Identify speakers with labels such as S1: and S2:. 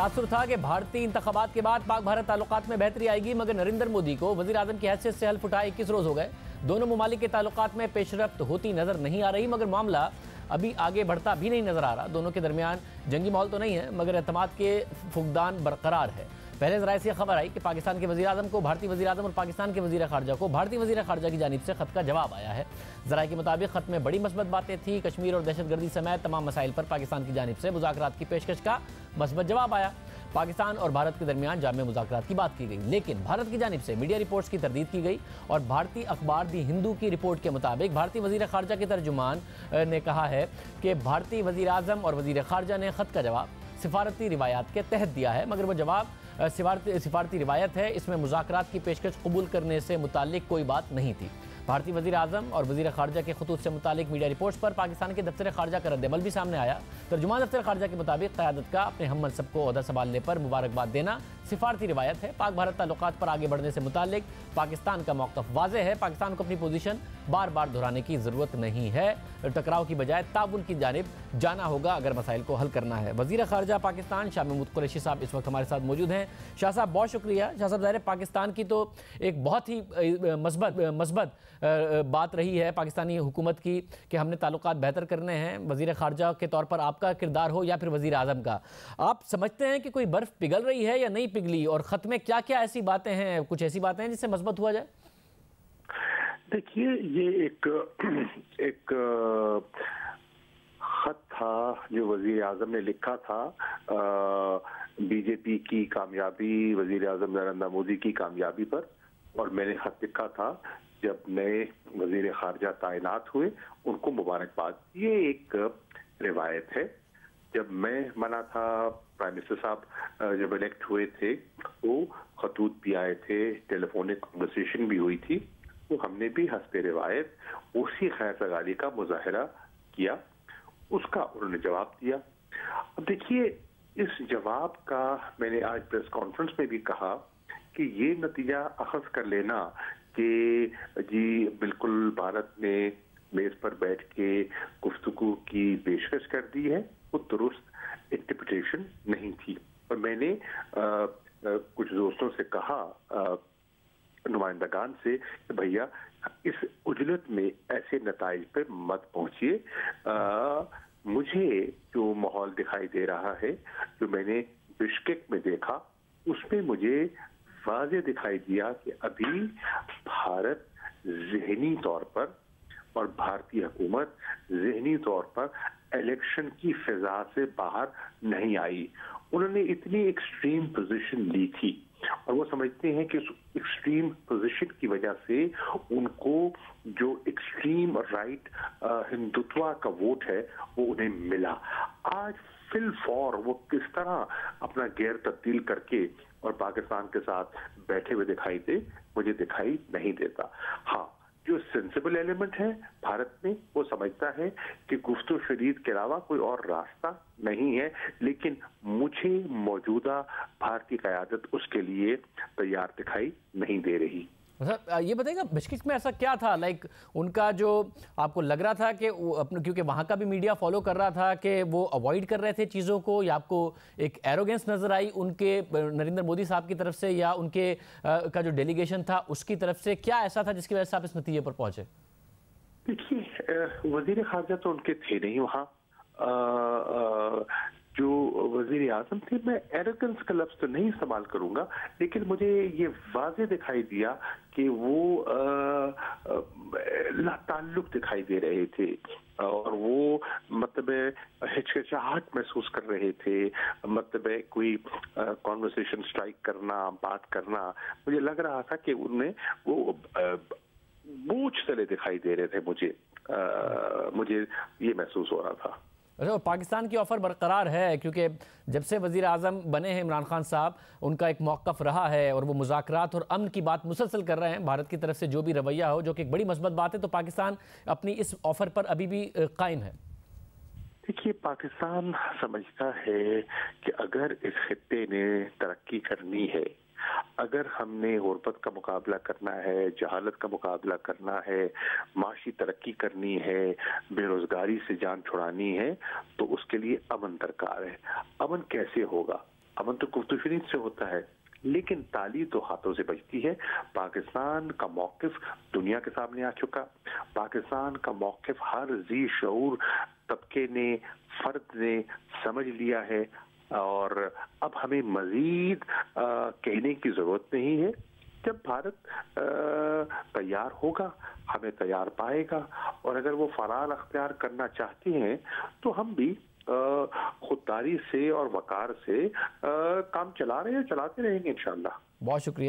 S1: तासुर था कि भारतीय इंतबात के बाद पाक भारत ताल्लुक में बेहतरी आएगी, मगर नरेंद्र मोदी को वजी अजम की हैसियत से हल्फ उठाए इक्कीस रोज हो गए। दोनों ममालिक के ताल्लुक में पेशरफ्त होती नज़र नहीं आ रही, मगर मामला अभी आगे बढ़ता भी नहीं नज़र आ रहा। दोनों के दरमियान जंगी माहौल तो नहीं है, मगर अहतमाद के फुकदान बरकरार है। पहले जराए से खबर आई कि पाकिस्तान के वजी अजम को, भारतीय वजी अजम और पाकिस्तान के वजी खारजा को, भारतीय वजी खारजा की जानब से खत का जवाब आया है। जराए के मुताबिक खत में बड़ी मस्बत बातें थी। कश्मीर और दहशत गर्दी समेत तमाम मसाइल पर पाकिस्तान की जानब से मुजाकर की पेशकश का मस्बत जवाब आया। पाकिस्तान और भारत के दरमियान जाम मुजाकर की बात की गई। लेकिन भारत की जानब से मीडिया रिपोर्ट्स की तरदीद की गई और भारतीय अखबार दी हिंदू की रिपोर्ट के मुताबिक भारतीय वजी खारजा के तर्जुमान ने कहा है कि भारतीय वजी अजम और वजी खारजा ने खत का जवाब सिफारती रिवायात के तहत दिया है, मगर वो जवाब सिफारती रिवायत है, इसमें मुजाकर की पेशकश कबूल करने से मुतल कोई बात नहीं थी। भारतीय वजी अजम और वजी खारजा के खतूत से मुतालिक मीडिया रिपोर्ट्स पर पाकिस्तान के दफ्तर खारजा का रद्दमल भी सामने आया। तर्जुमान दफ्तर खारजा के मुताबिक क्यादत का अपने हम मनसब को अहदा संभालने पर मुबारकबाद देना सिफारती रिवायत है। पाक भारत ताल्लुक पर आगे बढ़ने से मुतल पाकिस्तान का मौकफ वाज है। पाकिस्तान को अपनी पोजीशन बार बार दोहराने की ज़रूरत नहीं है। टकराव की बजाय ताउन की जानब जाना होगा अगर मसाइल को हल करना है। वज़ीर खारजा, पाकिस्तान शाह महमूद कुरैशी साहब इस वक्त हमारे साथ मौजूद हैं। शाह साहब, बहुत शुक्रिया। शाह साहब, ज़ाहिर पाकिस्तान की तो एक बहुत ही मस्बत मस्बत बात रही है पाकिस्तानी हुकूमत की कि हमने ताल्लुक बेहतर करने हैं। वज़ीर खारजा के तौर पर आपका किरदार हो या फिर वजी अजम का। आप समझते हैं कि कोई बर्फ़ पिघल रही है या नहीं पिघली? और ख़त में क्या क्या ऐसी बातें हैं, कुछ ऐसी बातें हैं जिससे मज़बूत हुआ जाए?
S2: देखिए, ये एक एक खत था जो वज़ीर आज़म ने लिखा था। बीजेपी की कामयाबी वज़ीर आज़म नरेंद्र मोदी की कामयाबी पर, और मैंने खत लिखा था, जब नए वज़ीर खारजा तैनात हुए, उनको मुबारकबाद। ये एक रिवायत है। जब मैं, मना था, प्राइम मिनिस्टर साहब जब इलेक्ट हुए थे तो खतूत भी आए थे, टेलीफोनिक कन्वर्सेशन भी हुई थी। तो हमने भी हँसते रिवायत उसी खैर सगाली का मुजाहरा किया उसका उन्होंने जवाब दिया। अब देखिए इस जवाब का मैंने आज प्रेस कॉन्फ्रेंस में भी कहा कि ये नतीजा अखज कर लेना कि जी बिल्कुल भारत ने मेज पर बैठ के गुफ्तगु की पेशकश कर दी है वो दुरुस्त इंटरप्रिटेशन नहीं थी। और मैंने आ, आ, कुछ दोस्तों से कहा नुमाइंदगान से भैया, इस उजलत में ऐसे नतज पर मत पहुंचिए। मुझे जो माहौल दिखाई दे रहा है, जो मैंने बिश्केक में देखा, उसमें मुझे वाज दिखाई दिया कि अभी भारत जहनी तौर पर और भारतीय हुकूमत जहनी तौर पर इलेक्शन की फिजा से बाहर नहीं आई। उन्होंने इतनी एक्सट्रीम पोजीशन ली थी। और वो समझते हैं कि उस एक्सट्रीम पोजीशन की वजह से उनको जो एक्सट्रीम राइट हिंदुत्व का वोट है, वो उन्हें मिला। आज फिल फॉर वो किस तरह अपना गैर तब्दील करके और पाकिस्तान के साथ बैठे हुए दिखाई दे, मुझे दिखाई नहीं देता। हाँ जो सेंसिबल एलिमेंट है, भारत में वो समझता है कि गुफ्त शरीद के अलावा कोई और रास्ता नहीं है, लेकिन मुझे मौजूदा भारतीय क्यादत उसके लिए तैयार दिखाई नहीं दे रही।
S1: सर ये बताइएगा बिश्किक में ऐसा क्या था? लाइक उनका जो आपको लग रहा था कि अपने क्योंकि वहाँ का भी मीडिया फॉलो कर रहा था कि वो अवॉइड कर रहे थे चीज़ों को या आपको एक एरोगेंस नज़र आई उनके नरेंद्र मोदी साहब की तरफ़ से या उनके आ, का जो डेलीगेशन था उसकी तरफ़ से? क्या ऐसा था जिसकी वजह से आप इस नतीजे पर पहुँचे?
S2: देखिए वज़ीर खारजा तो उनके थे नहीं वहाँ। जो वज़ीर आज़म थे मैं एरोगेंस का लफ्ज तो नहीं इस्तेमाल करूँगा लेकिन मुझे ये वाजे दिखाई दिया कि वो ताल्लुक दिखाई दे रहे थे और वो मतलब हिचकिचाहट महसूस कर रहे थे मतलब कोई कॉन्वर्सेशन स्ट्राइक करना बात करना। मुझे लग रहा था कि उनमें वो बूझ तले दिखाई दे रहे थे मुझे आ, मुझे ये महसूस हो रहा था।
S1: अच्छा पाकिस्तान की ऑफ़र बरकरार है, क्योंकि जब से वज़ी अजम बने हैं इमरान खान साहब, उनका एक मौक़ रहा है और वो मुजाकर और अमन की बात मुसलसल कर रहे हैं। भारत की तरफ़ से जो भी रवैया हो, जो कि एक बड़ी मस्बत बात है तो पाकिस्तान अपनी इस ऑफ़र पर अभी भी कायम है।
S2: देखिए, पाकिस्तान समझता है कि अगर इस खत्े ने तरक्की करनी है अगर हमने गुरबत का मुकाबला करना है, जहालत का मुकाबला करना है, माशी तरक्की करनी है, बेरोजगारी से जान छुड़ानी है तो उसके लिए अमन दरकार है। अमन कैसे होगा? अमन तो कुतुफिन से होता है, लेकिन ताली तो हाथों से बजती है। पाकिस्तान का मौकफ दुनिया के सामने आ चुका। पाकिस्तान का मौकफ हर जी शूर तबके ने, फर्द ने समझ लिया है। और अब हमें मजीद कहने की ज़रूरत नहीं है। जब भारत तैयार होगा हमें तैयार पाएगा और अगर वो फरार अख्तियार करना चाहते हैं तो हम भी खुददारी से और वकार से आ, काम चला रहे हैं चलाते रहेंगे इंशाल्लाह।
S1: बहुत शुक्रिया।